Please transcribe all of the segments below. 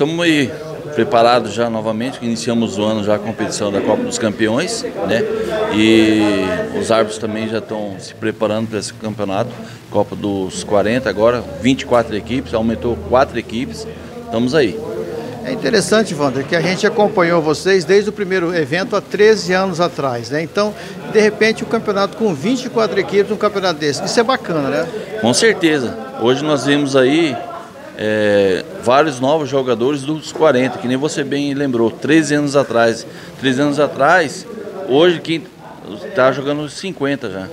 estamos aí preparados já novamente, que iniciamos o ano já a competição da Copa dos Campeões, né? E os árbitros também já estão se preparando para esse campeonato, Copa dos 40 agora, 24 equipes, aumentou 4 equipes, estamos aí. É interessante, Wander, que a gente acompanhou vocês desde o primeiro evento há 13 anos atrás, né? Então, de repente, o um campeonato com 24 equipes, um campeonato desse, isso é bacana, né? Com certeza. Hoje nós vimos aí é, vários novos jogadores dos 40, que nem você bem lembrou, 13 anos atrás. 13 anos atrás, hoje quem está jogando 50 já.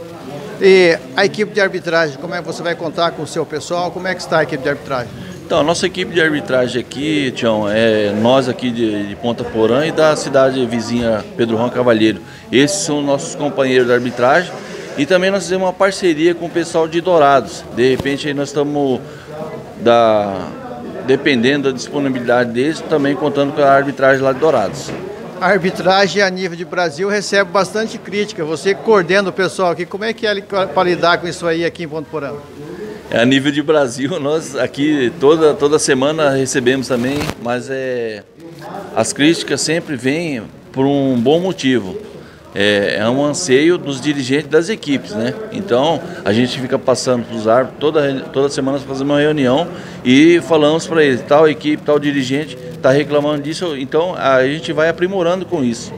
E a equipe de arbitragem, como é que você vai contar com o seu pessoal? Como é que está a equipe de arbitragem? Então, a nossa equipe de arbitragem aqui, Tião, é nós aqui de, de, Ponta Porã e da cidade vizinha Pedro Juan Cavalheiro. Esses são nossos companheiros de arbitragem. E também nós fizemos uma parceria com o pessoal de Dourados. De repente aí nós estamos da, dependendo da disponibilidade deles, também contando com a arbitragem lá de Dourados. A arbitragem a nível de Brasil recebe bastante crítica. Você coordena o pessoal aqui, como é que é para lidar com isso aí aqui em Ponto Porã? É, a nível de Brasil, nós aqui toda, toda semana recebemos também, mas é, as críticas sempre vêm por um bom motivo. É, é, um anseio dos dirigentes das equipes, né? Então a gente fica passando para os árbitros toda, toda semana fazendo uma reunião e falamos para eles, tal equipe, tal dirigente está reclamando disso, então a gente vai aprimorando com isso.